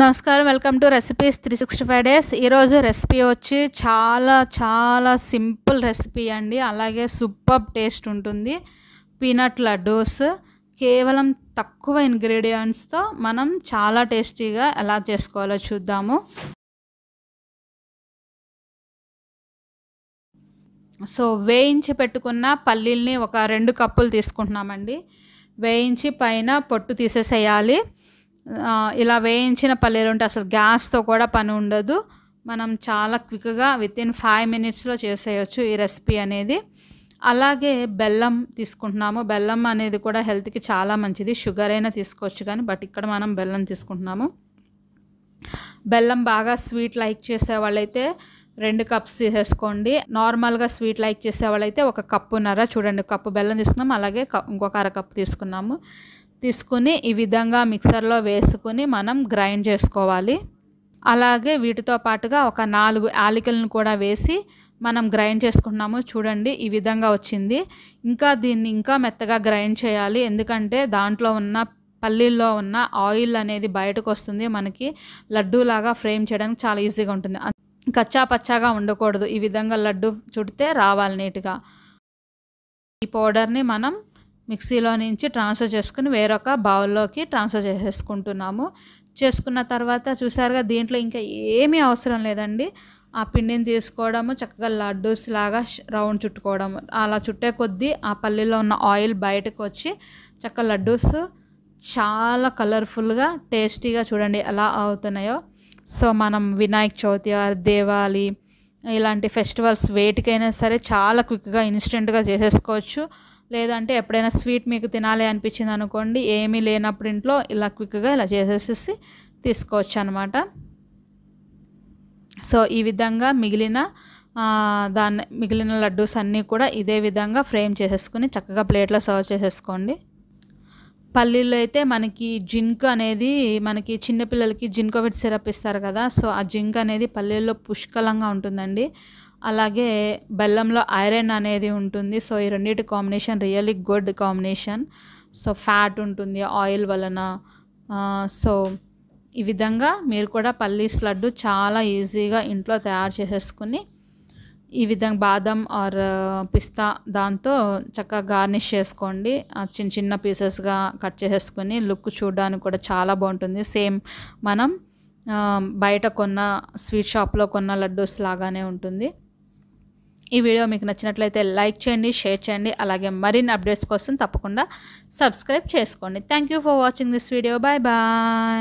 నమస్కారం welcome to recipes three sixty five days ఈరోజు recipe వచ్చి చాలా చాలా సింపుల్ రెసిపీ అండి. అలాగే సూపర్ టేస్ట్ ఉంటుంది. పీనట్ లడ్డూస్. కేవలం తక్కువ ఇంగ్రీడియంట్స్తో మనం చాలా టేస్టీగా ఎలా చేసుకోవాలో చూద్దాము. సో వేయించి పెట్టుకున్న పల్లీల్ని ఒక రెండు కప్పులు తీసుకుంటున్నామండి. వేయించి పైన పొట్టు తీసేసేయాలి. ఇలా వేయించిన పల్లీలు ఉంటే అసలు గ్యాస్తో కూడా పని ఉండదు. మనం చాలా క్విక్గా విత్ ఇన్ ఫైవ్ మినిట్స్లో చేసేయచ్చు ఈ రెసిపీ అనేది. అలాగే బెల్లం తీసుకుంటున్నాము. బెల్లం అనేది కూడా హెల్త్కి చాలా మంచిది. షుగర్ అయినా తీసుకోవచ్చు కానీ బట్ ఇక్కడ మనం బెల్లం తీసుకుంటున్నాము. బెల్లం బాగా స్వీట్ లైక్ చేసే వాళ్ళైతే రెండు కప్స్ తీసేసుకోండి. నార్మల్గా స్వీట్ లైక్ చేసే వాళ్ళైతే ఒక కప్పున్నర. చూడండి కప్పు బెల్లం తీసుకున్నాము. అలాగే ఇంకొక అర కప్పు తీసుకున్నాము. తీసుకుని ఈ విధంగా మిక్సర్లో వేసుకుని మనం గ్రైండ్ చేసుకోవాలి. అలాగే వీటితో పాటుగా ఒక నాలుగు యాలకులను కూడా వేసి మనం గ్రైండ్ చేసుకున్నాము చూడండి ఈ విధంగా వచ్చింది. ఇంకా దీన్ని ఇంకా మెత్తగా గ్రైండ్ చేయాలి. ఎందుకంటే దాంట్లో ఉన్న పల్లీల్లో ఉన్న ఆయిల్ అనేది బయటకు వస్తుంది. మనకి లడ్డూలాగా ఫ్రేమ్ చేయడానికి చాలా ఈజీగా ఉంటుంది. కచ్చా పచ్చాగా ఉండకూడదు. ఈ విధంగా లడ్డు చుడితే రావాలి నీట్గా. ఈ పౌడర్ని మనం మిక్సీలో నుంచి ట్రాన్స్ఫర్ చేసుకుని వేరొక బౌల్లోకి ట్రాన్స్ఫర్ చేసేసుకుంటున్నాము. చేసుకున్న తర్వాత చూసారుగా దీంట్లో ఇంకా ఏమీ అవసరం లేదండి. ఆ పిండిని తీసుకోవడము చక్కగా లడ్డూస్ లాగా రౌండ్ చుట్టుకోవడం అలా చుట్టే కొద్దీ ఆ పల్లీలో ఉన్న ఆయిల్ బయటకు వచ్చి చక్క లడ్డూస్ చాలా కలర్ఫుల్గా టేస్టీగా చూడండి ఎలా అవుతున్నాయో. సో మనం వినాయక చవితి దేవాలి ఇలాంటి ఫెస్టివల్స్ వేటికైనా సరే చాలా క్విక్గా ఇన్స్టెంట్గా చేసేసుకోవచ్చు. లేదంటే ఎప్పుడైనా స్వీట్ మీకు తినాలి అనిపించింది అనుకోండి ఏమీ లేనప్పుడు ఇంట్లో ఇలా క్విక్గా ఇలా చేసేసేసి తీసుకోవచ్చు అనమాట సో ఈ విధంగా మిగిలిన దాన్ని మిగిలిన లడ్డూస్ అన్నీ కూడా ఇదే విధంగా ఫ్రేమ్ చేసేసుకుని చక్కగా ప్లేట్లో సర్వ్ చేసేసుకోండి. పల్లీలో అయితే మనకి జింక్ అనేది మనకి చిన్నపిల్లలకి జింకోవిట్ సిరప్ ఇస్తారు కదా సో ఆ జింక్ అనేది పల్లీల్లో పుష్కలంగా ఉంటుందండి. అలాగే బెల్లంలో ఐరన్ అనేది ఉంటుంది. సో ఈ రెండింటి combination really good combination. So fat ఉంటుంది ఆయిల్ వలన. సో ఈ విధంగా మీరు కూడా పల్లీస్ లడ్డు చాలా ఈజీగా ఇంట్లో తయారు చేసేసుకుని ఈ విధంగా బాదం ఆర్ పిస్తా దాంతో చక్కగా గార్నిష్ చేసుకోండి. చిన్న చిన్న పీసెస్గా కట్ చేసేసుకుని లుక్ చూడడానికి కూడా చాలా బాగుంటుంది. సేమ్ మనం బయట కొన్న స్వీట్ షాప్లో కొన్న లడ్డూస్ లాగానే ఉంటుంది. ఈ వీడియో మీకు నచ్చినట్లయితే లైక్ చేయండి షేర్ చేయండి అలాగే మరిన్ని అప్డేట్స్ కోసం తప్పకుండా సబ్స్క్రైబ్ చేసుకోండి. Thank you for watching this video bye bye